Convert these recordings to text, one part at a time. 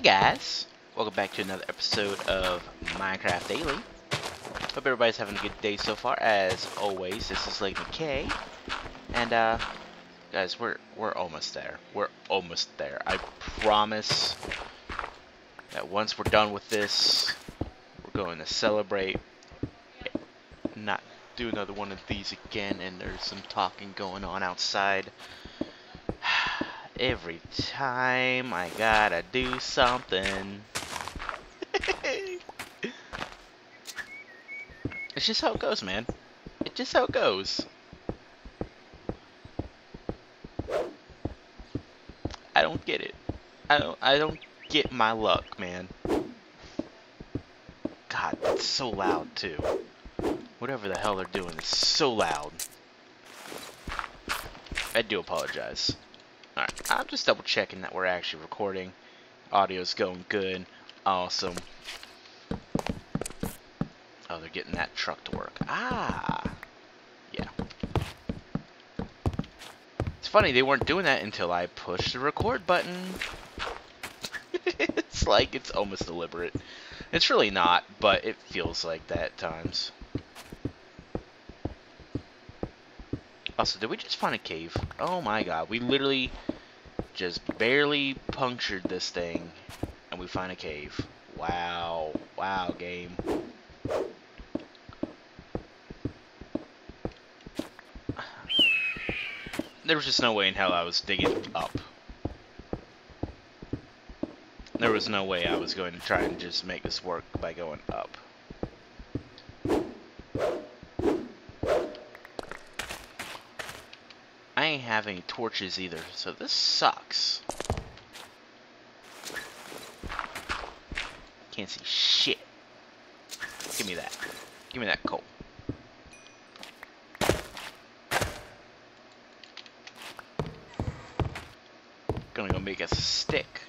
Hey guys, welcome back to another episode of Minecraft Daily. Hope everybody's having a good day so far. As always, this is LegnaK, and uh, guys, we're we're almost there. We're almost there. I promise that once we're done with this, we're going to celebrate. Not do another one of these again, and there's some talking going on outside. Every time I gotta do something. it's just how it goes, man. It's just how it goes. I don't get it. I don't I don't get my luck, man. God, that's so loud too. Whatever the hell they're doing is so loud. I do apologize. Alright, I'm just double checking that we're actually recording. Audio's going good. Awesome. Oh, they're getting that truck to work. Ah! Yeah. It's funny, they weren't doing that until I pushed the record button. it's like it's almost deliberate. It's really not, but it feels like that at times. Also, did we just find a cave? Oh my god, we literally just barely punctured this thing and we find a cave. Wow. Wow, game. There was just no way in hell I was digging up. There was no way I was going to try and just make this work by going up. Ain't have any torches either, so this sucks. Can't see shit. Give me that. Give me that coal. Gonna go make a stick.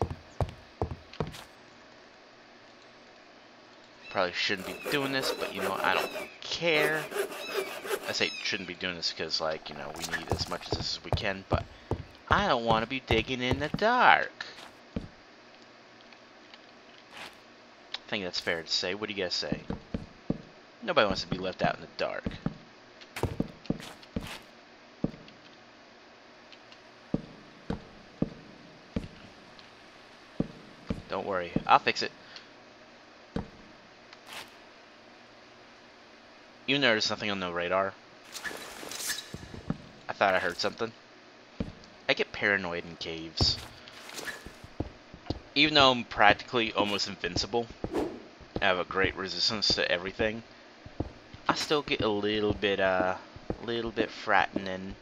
Probably shouldn't be doing this, but you know, I don't care. Shouldn't be doing this because, like, you know, we need as much of this as we can, but I don't want to be digging in the dark. I think that's fair to say. What do you guys say? Nobody wants to be left out in the dark. Don't worry, I'll fix it. You noticed nothing on the radar? I thought I heard something. I get paranoid in caves. Even though I'm practically almost invincible, I have a great resistance to everything, I still get a little bit, uh, a little bit frightening.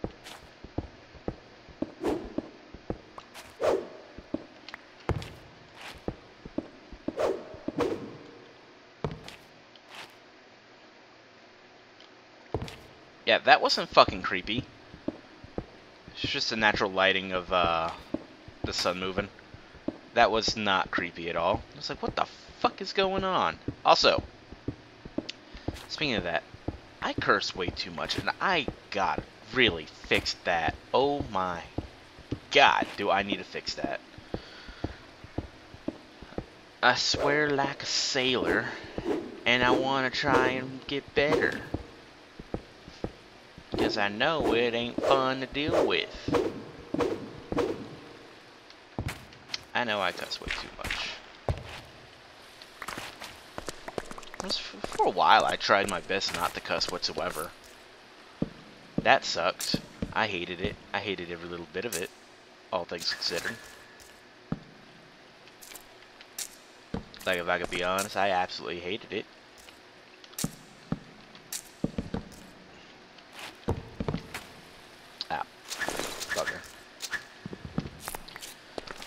Yeah, that wasn't fucking creepy. It's just the natural lighting of uh, the sun moving. That was not creepy at all. I was like, what the fuck is going on? Also, speaking of that, I curse way too much, and I gotta really fix that. Oh my god, do I need to fix that. I swear like a sailor, and I want to try and get better. I know it ain't fun to deal with. I know I cuss way too much. For a while, I tried my best not to cuss whatsoever. That sucked. I hated it. I hated every little bit of it, all things considered. Like, if I could be honest, I absolutely hated it.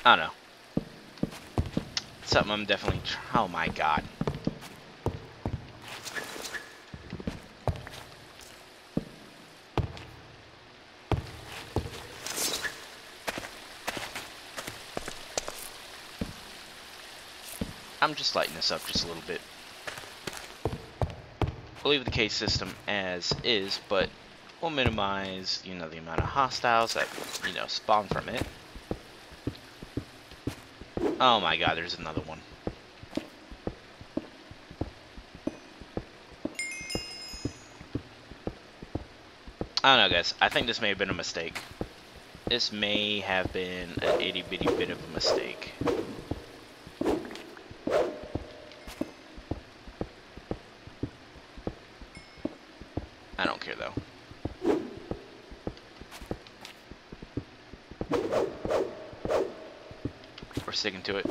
I don't know. Something I'm definitely. oh my god. I'm just lighting this up just a little bit. We'll leave the cave system as is, but we'll minimize, you know, the amount of hostiles that, you know, spawn from it. Oh my god, there's another one. I don't know, guys. I think this may have been a mistake. This may have been an itty bitty bit of a mistake. I don't care though. We're sticking to it.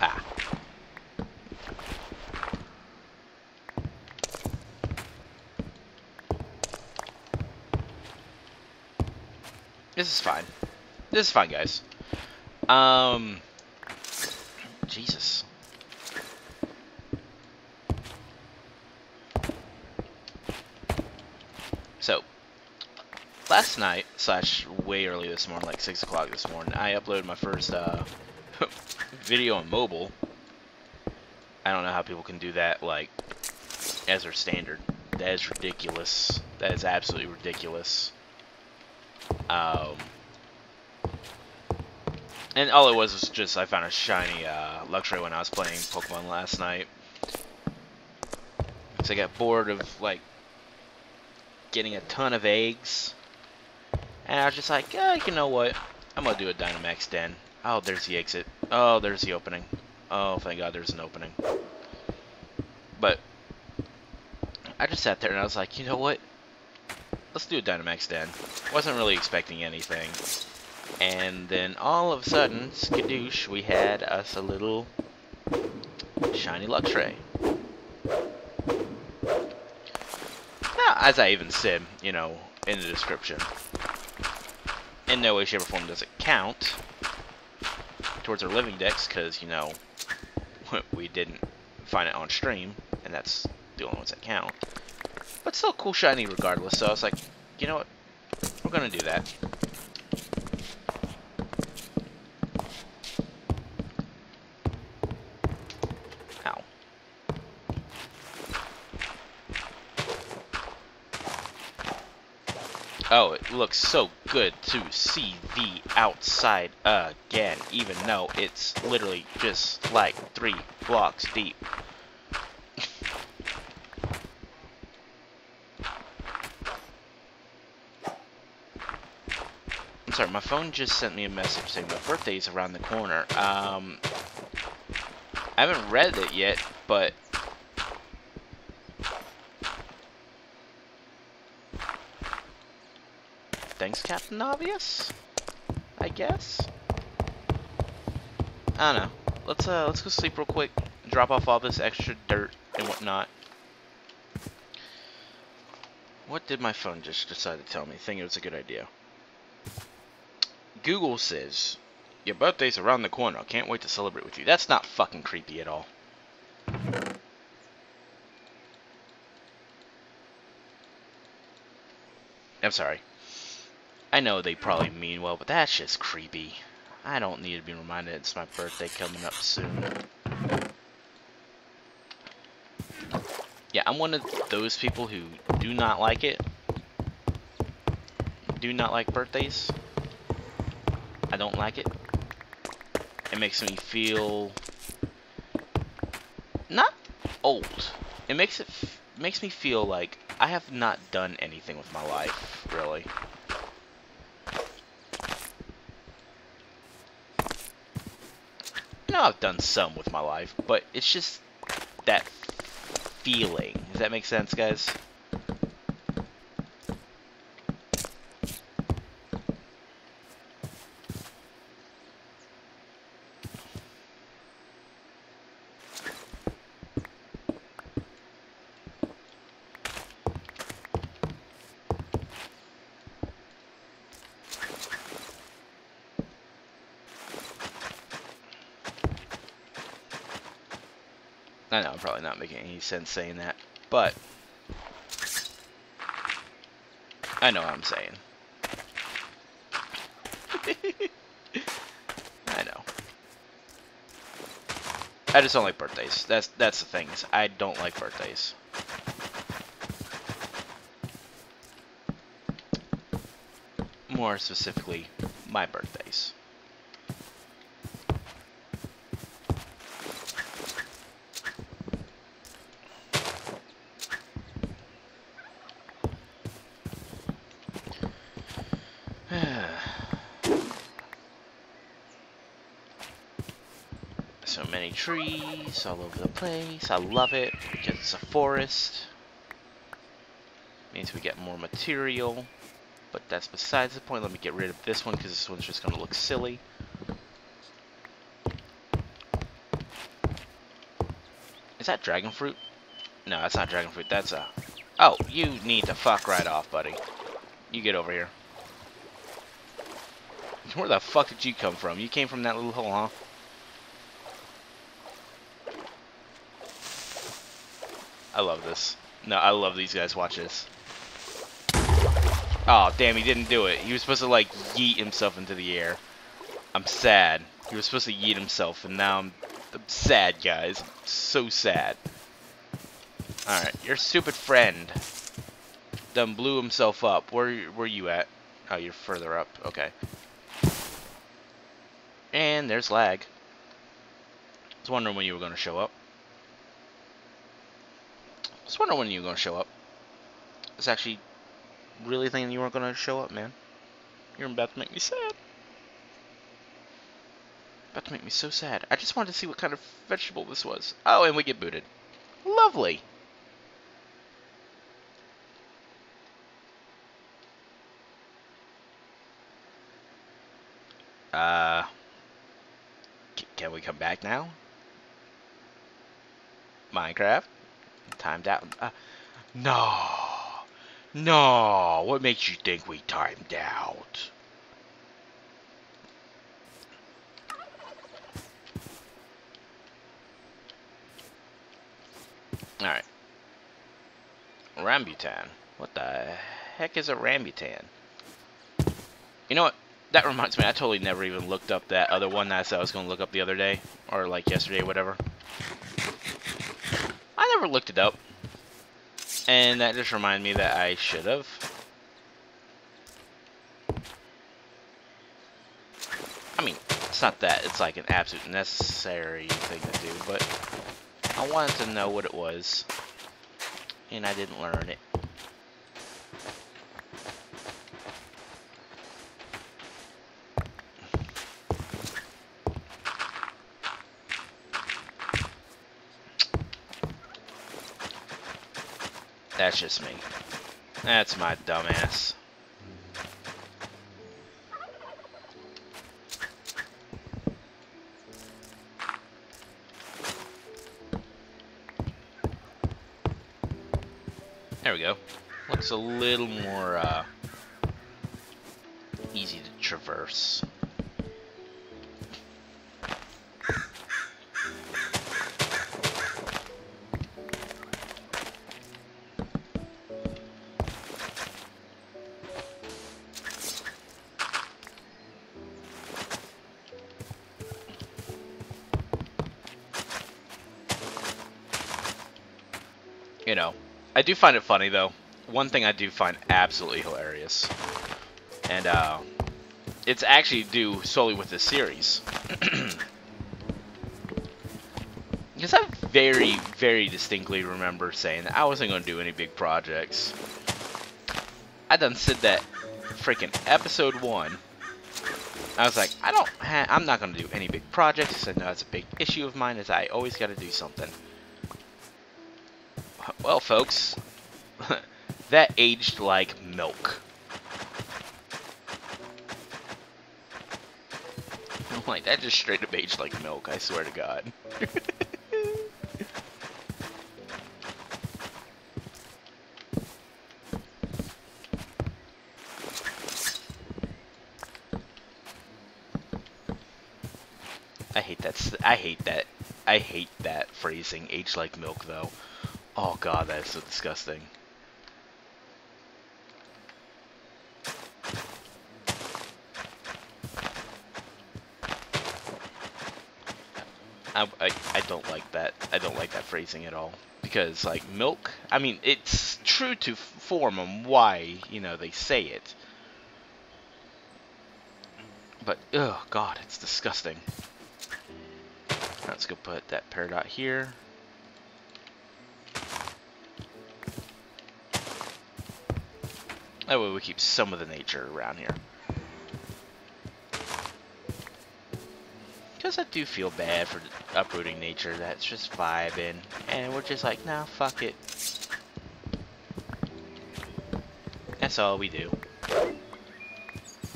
Ah. This is fine. This is fine, guys. Um, Jesus. So, last night, slash way early this morning, like 6 o'clock this morning, I uploaded my first uh, video on mobile. I don't know how people can do that, like, as their standard. That is ridiculous. That is absolutely ridiculous. Um, and all it was was just I found a shiny uh, Luxray when I was playing Pokemon last night. So I got bored of like getting a ton of eggs, and I was just like, yeah, you know what? I'm gonna do a Dynamax Den. Oh, there's the exit. Oh, there's the opening. Oh, thank God, there's an opening. But I just sat there and I was like, you know what? Let's do a Dynamax Den. Wasn't really expecting anything. And then all of a sudden, skadoosh, we had us a little shiny Luxray. Now, as I even said, you know, in the description, in no way, shape, or form does it count towards our living dex, because, you know, we didn't find it on stream, and that's the only ones that count. But still cool shiny regardless, so I was like, you know what, we're gonna do that. Ow. Oh, it looks so good to see the outside again, even though it's literally just like three blocks deep. Sorry, my phone just sent me a message saying my birthday's around the corner. Um, I haven't read it yet, but thanks, Captain Obvious. I guess. I don't know. Let's uh, let's go sleep real quick. Drop off all this extra dirt and whatnot. What did my phone just decide to tell me? Think it was a good idea. Google says, your birthday's around the corner. I can't wait to celebrate with you. That's not fucking creepy at all. I'm sorry. I know they probably mean well, but that's just creepy. I don't need to be reminded it's my birthday coming up soon. Yeah, I'm one of those people who do not like it. Do not like birthdays. I don't like it. It makes me feel not old. It makes it makes me feel like I have not done anything with my life, really. know I've done some with my life, but it's just that feeling. Does that make sense, guys? I know I'm probably not making any sense saying that, but I know what I'm saying. I know. I just don't like birthdays. That's that's the thing. I don't like birthdays. More specifically, my birthdays. so many trees all over the place. I love it because it's a forest. Means we get more material. But that's besides the point. Let me get rid of this one because this one's just going to look silly. Is that dragon fruit? No, that's not dragon fruit. That's a... Oh, you need to fuck right off, buddy. You get over here. Where the fuck did you come from? You came from that little hole, huh? I love this. No, I love these guys. Watch this. Oh, damn, he didn't do it. He was supposed to, like, yeet himself into the air. I'm sad. He was supposed to yeet himself, and now I'm, I'm sad, guys. I'm so sad. Alright, your stupid friend done blew himself up. Where, where you at? Oh, you're further up. Okay. There's lag. I was wondering when you were going to show up. I was wondering when you were going to show up. I was actually really thinking you weren't going to show up, man. You're about to make me sad. About to make me so sad. I just wanted to see what kind of vegetable this was. Oh, and we get booted. Lovely. Uh, can we come back now? Minecraft? Timed out. Uh, no. No. What makes you think we timed out? Alright. Rambutan. What the heck is a rambutan? You know what? That reminds me, I totally never even looked up that other one that I said I was going to look up the other day. Or like yesterday, whatever. I never looked it up. And that just reminded me that I should have. I mean, it's not that it's like an absolute necessary thing to do, but I wanted to know what it was. And I didn't learn it. That's just me. That's my dumbass. There we go. Looks a little more uh, easy to traverse. I do find it funny though. One thing I do find absolutely hilarious, and uh, it's actually due solely with this series. because I very, very distinctly remember saying that I wasn't going to do any big projects. I done said that freaking episode one. I was like, I don't, I'm not going to do any big projects. I no, it's a big issue of mine is I always got to do something. Well, folks, that aged like milk. like, that just straight up aged like milk, I swear to God. I hate that. I hate that. I hate that phrasing. Age like milk, though. Oh god, that is so disgusting. I, I, I don't like that. I don't like that phrasing at all. Because, like, milk, I mean, it's true to form on why, you know, they say it. But, oh god, it's disgusting. Let's go put that peridot here. That way we keep some of the nature around here. Because I do feel bad for uprooting nature that's just vibing. And we're just like, nah, fuck it. That's all we do.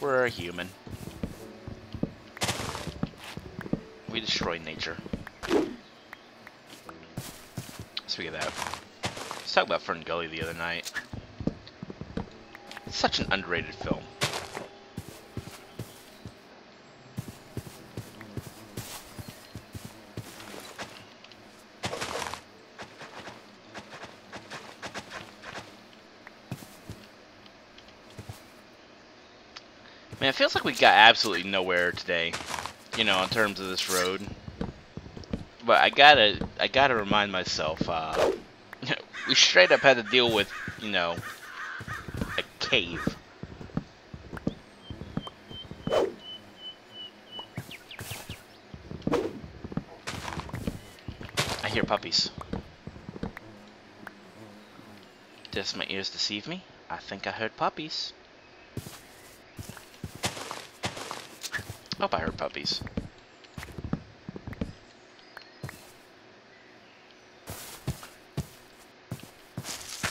We're a human. We destroy nature. Speaking of that, let's talk about Fern Gully the other night. Such an underrated film. Man, it feels like we got absolutely nowhere today, you know, in terms of this road. But I gotta, I gotta remind myself, uh, we straight up had to deal with, you know, cave. I hear puppies. Does my ears deceive me? I think I heard puppies. Hope I heard puppies.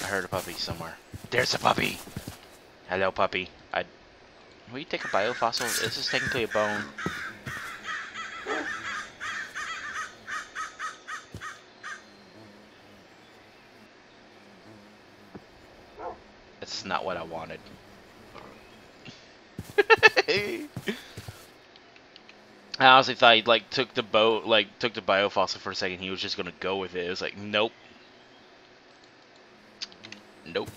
I heard a puppy somewhere. There's a puppy! Hello, puppy. I... Will you take a biofossil? This is technically a bone. That's not what I wanted. I honestly thought he like took the boat, like took the biofossil for a second. He was just gonna go with it. It was like, nope, nope.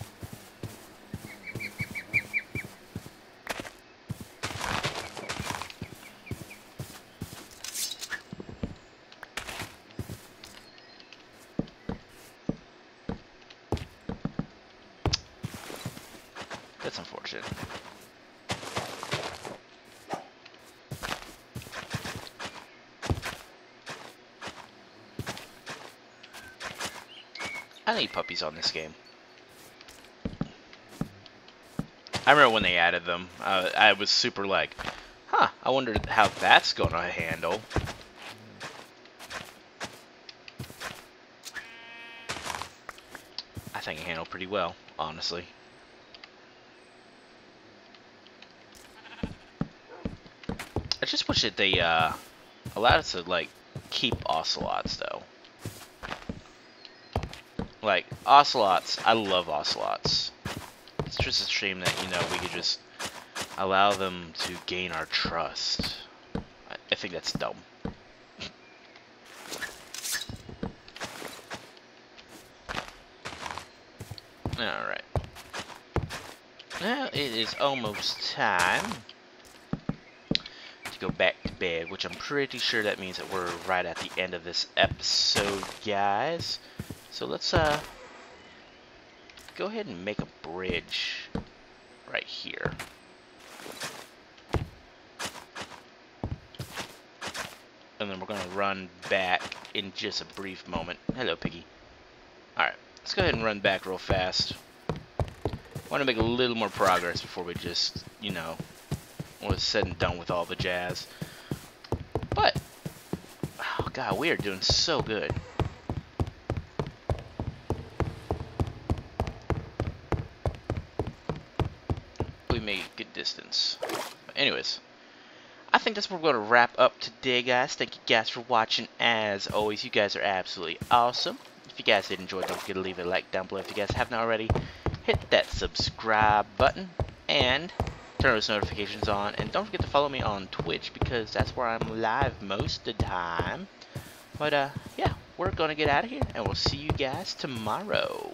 That's unfortunate. Puppies on this game. I remember when they added them, uh, I was super like, huh, I wonder how that's going to handle. I think it handled pretty well, honestly. I just wish that they uh, allowed us to, like, keep ocelots, though. Like, ocelots, I love ocelots. It's just a shame that, you know, we could just allow them to gain our trust. I, I think that's dumb. Alright. Now it is almost time to go back to bed, which I'm pretty sure that means that we're right at the end of this episode, guys. So let's uh go ahead and make a bridge right here. And then we're gonna run back in just a brief moment. Hello, Piggy. Alright, let's go ahead and run back real fast. want to make a little more progress before we just, you know, was said and done with all the jazz. But, oh god, we are doing so good. distance. But anyways, I think that's where we're going to wrap up today, guys. Thank you guys for watching. As always, you guys are absolutely awesome. If you guys did enjoy, don't forget to leave a like down below. If you guys haven't already, hit that subscribe button. And turn those notifications on, and don't forget to follow me on Twitch because that's where I'm live most of the time. But uh, yeah, we're gonna get out of here, and we'll see you guys tomorrow.